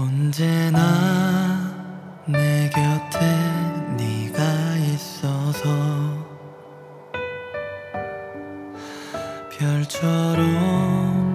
언제나 내 곁에 네가 있어서 별처럼